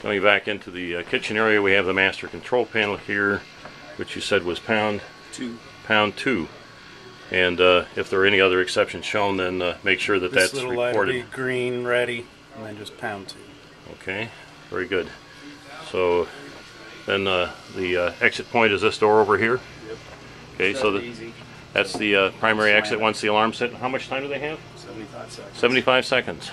Coming back into the uh, kitchen area, we have the master control panel here, which you said was pound Two. pound two. And uh, if there are any other exceptions shown, then uh, make sure that This that's little light be green ready, and then just pound two. Okay, very good. So then uh, the uh, exit point is this door over here. Yep. Okay, so the, that's the uh, primary exit once the alarm's set. How much time do they have? 75 seconds. 75 seconds.